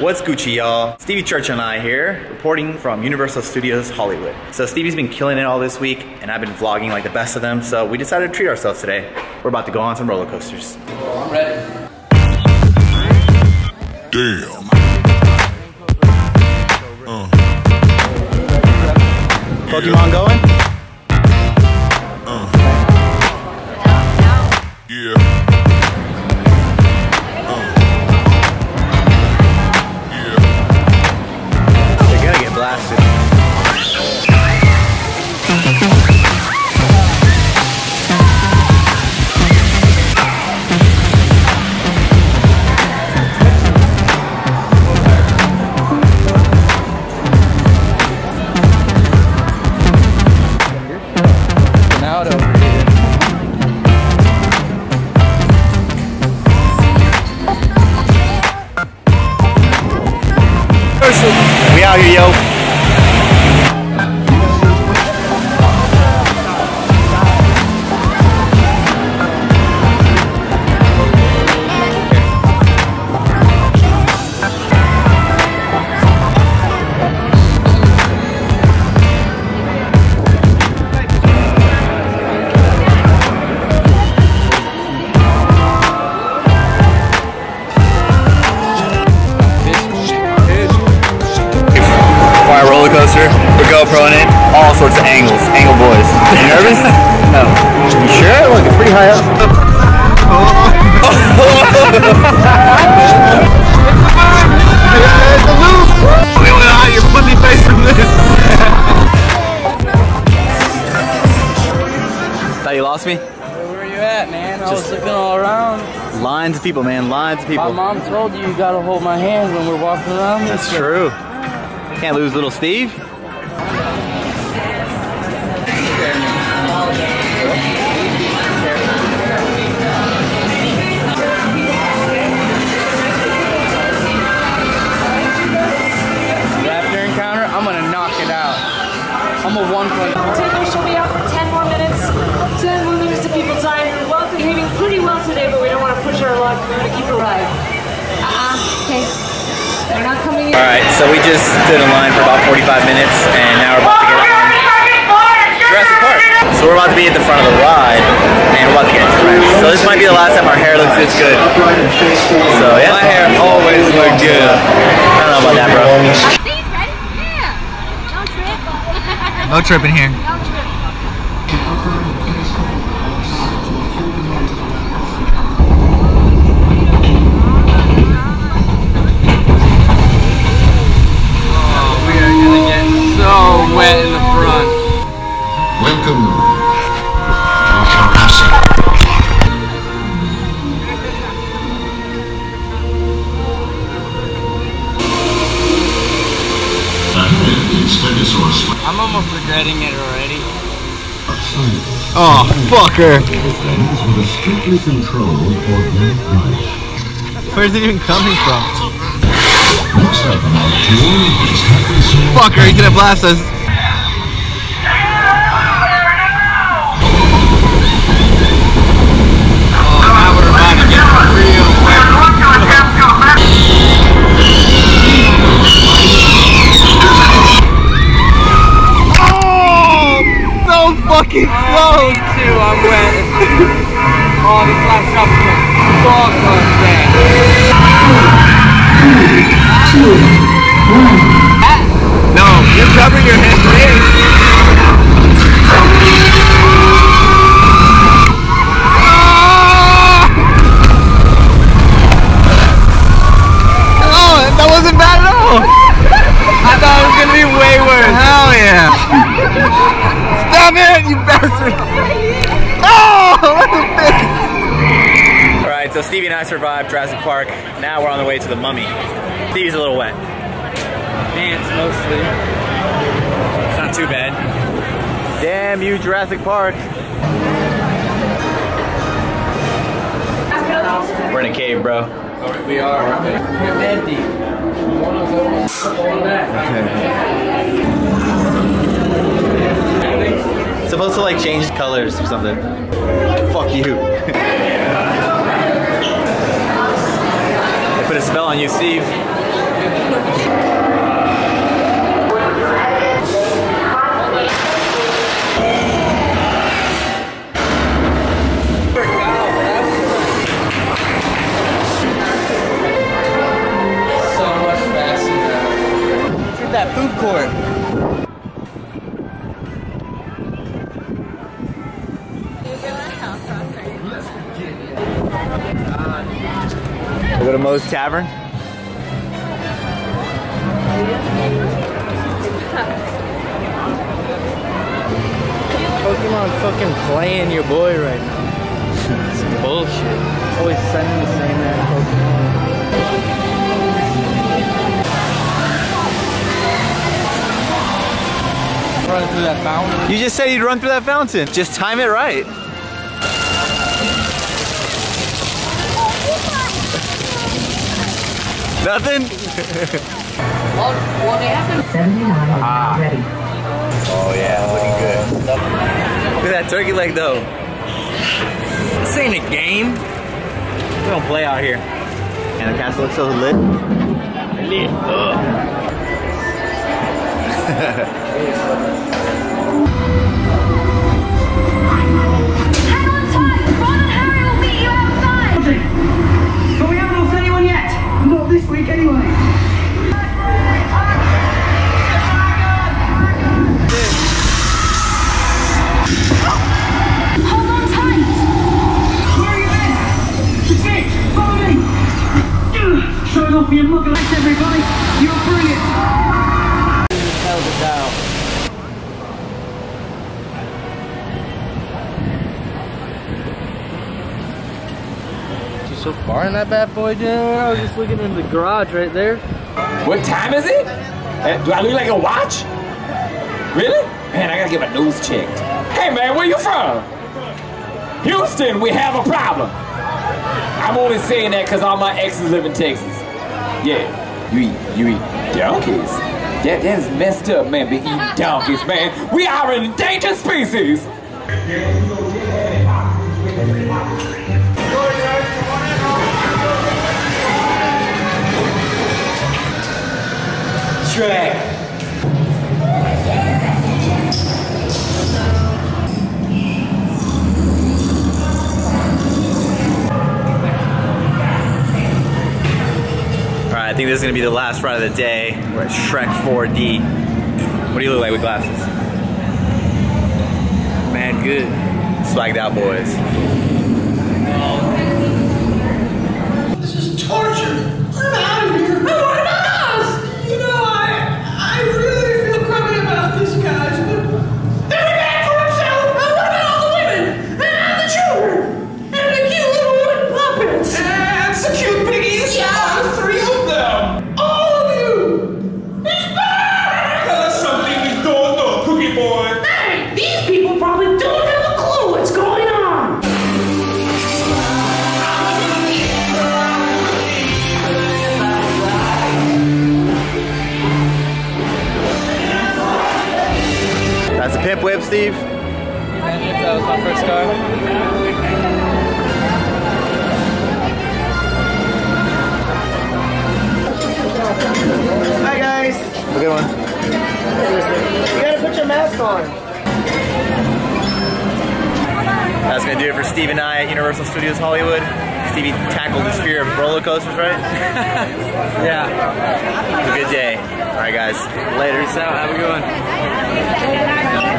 What's Gucci, y'all? Stevie Church and I here, reporting from Universal Studios Hollywood. So Stevie's been killing it all this week, and I've been vlogging like the best of them, so we decided to treat ourselves today. We're about to go on some roller coasters. I'm ready. Damn. Uh. Pokemon going? Nervous? no. You sure? Look, it's pretty high up. Thought you lost me? Where are you at, man? I was looking all around. Lines of people, man. Lines of My people. mom told you you gotta hold my hand when we're walking around. That's true. Can't lose little Steve. I'm gonna knock it out. I'm a one point. Taylor should be out for 10 more minutes. 10 more minutes of people time. We're well behaving pretty well today, but we don't want to push our luck. We're going to keep it alive. Uh-uh. Okay. They're not coming in. All right, so we just stood in line for about 45 minutes, the front of the ride, and we're about to. So this might be the last time our hair looks this good. So yeah. My hair always look good. I don't know about that, bro. Steve, ready? Yeah. No trip. No tripping here. Regretting it already. Oh, oh fucker. With a strictly controlled organic life. Where's it even coming from? Next up on our tour is Happy Fucker, he's gonna blast us. Stevie and I survived Jurassic Park. Now we're on the way to the Mummy. Stevie's a little wet. Pants mostly. It's not too bad. Damn you, Jurassic Park. We're in a cave, bro. We are. We're empty. One of those. All that. Supposed to like change colors or something. Fuck you. spell on you, Steve. Moe's Tavern. Pokemon fucking playing your boy right now. It's bullshit. Always sending the same ass Pokemon. Running through that fountain. You just said you'd run through that fountain. Just time it right. Nothing? 79 ah. ready. Oh yeah, looking good. Look at that turkey leg though. This ain't a game. We don't play out here. And the castle looks so lit. Lit. this week, anyway. So far in that bad boy, dude? I was just looking in the garage right there. What time is it? Uh, Do I look like a watch? Really? Man, I gotta get my nose checked. Hey man, where you from? Houston, we have a problem. I'm only saying that because all my exes live in Texas. Yeah, you eat, you eat donkeys. That, that is messed up, man, be eating donkeys, man. We are an endangered species. Shrek. All right, I think this is gonna be the last ride of the day. We're at Shrek 4D. What do you look like with glasses? Man, good. Swagged out boys. Pimp whip, Steve. That was my first car. Hi guys. Have a good one. You gotta put your mask on. That's gonna do it for Steve and I at Universal Studios Hollywood. Stevie tackled his fear of roller coasters, right? Yeah. Was a good day. All right, guys. Later. Peace out. Have a good one.